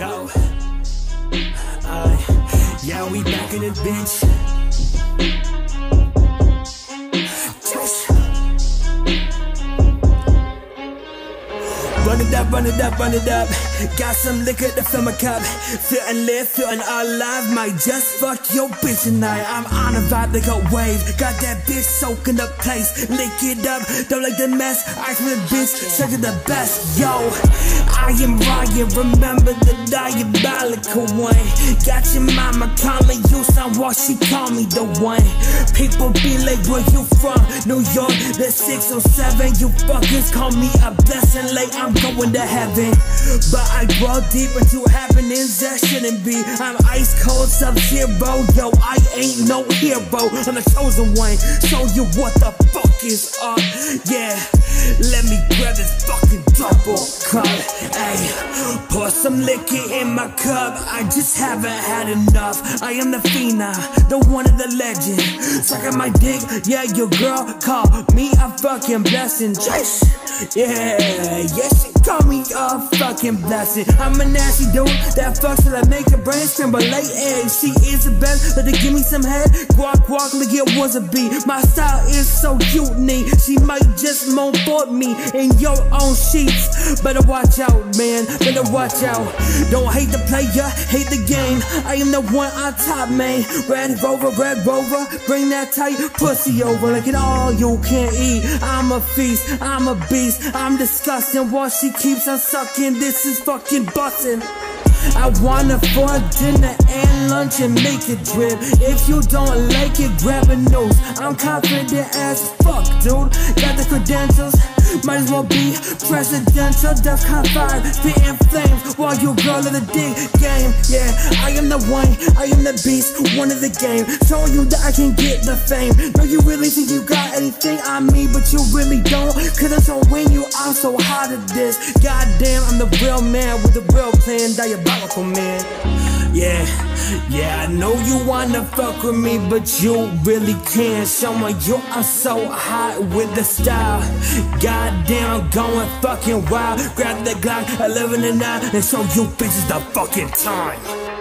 Yo. Uh, yeah, we back in the bitch. Up, run it up, run it up. Got some liquor to fill my cup. Feeling lit, feeling alive. Might just fuck your bitch tonight. I'm on a vibe like a wave. Got that bitch soaking the place. Lick it up, don't like the mess. Ice with the bitch, such the best. Yo, I am Ryan. Remember the diabolical one. Got your mama calling she call me the one. People be like, where you from? New York, the 607. You fuckers call me a blessing. Like I'm going to heaven. But I grow deep into happenings be. I'm ice cold sub zero. Yo, I ain't no hero. I'm the chosen one. Show you what the fuck is up. Yeah, let me grab this fucking double cup. Hey, pour some liquor in my cup. I just haven't had enough. I am the phenom, the one of the legend. Sucking my dick, yeah, your girl call me a fucking blessing. Yeah, yeah, she call me a fucking blessing. I'm a nasty dude that fucks till I make a brain scramble like eggs. She is the best, let her give me some head. Guac, guac, like it was a beat. My style is so unique. She might just moan for me in your own sheets. Better watch out, man. Better watch out. Don't hate the player, hate the game. I am the one on top, man. Red Rover, Red Rover, bring that tight pussy over like it all you can eat. I'm a feast, I'm a beast. I'm disgusting while she keeps on sucking. This is fucking busting. I wanna for dinner and lunch and make it drip. If you don't like it, grab a nose. I'm confident as fuck, dude. Got the credentials. Might as well be presidential, death DEFCON 5, spitting flames while you girl in the dig game. Yeah, I am the one, I am the beast, one of the game. Showing you that I can get the fame. No, you really think you got anything on me, but you really don't. Cause I'm so win you, I'm so hot at this. Goddamn, I'm the real man with the real plan, diabolical man. Yeah, yeah, I know you wanna fuck with me, but you really can't. Someone you are so hot with the style. Goddamn, I'm going fucking wild. Grab the Glock, 11 and 9, and show you bitches the fucking time.